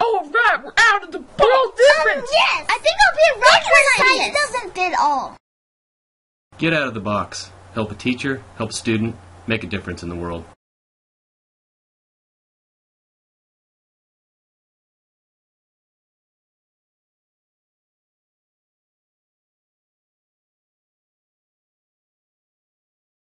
Oh, all right, we're out of the ball um, different. Yes! I think I'll be a regular scientist. doesn't fit all. Get out of the box. Help a teacher, help a student, make a difference in the world.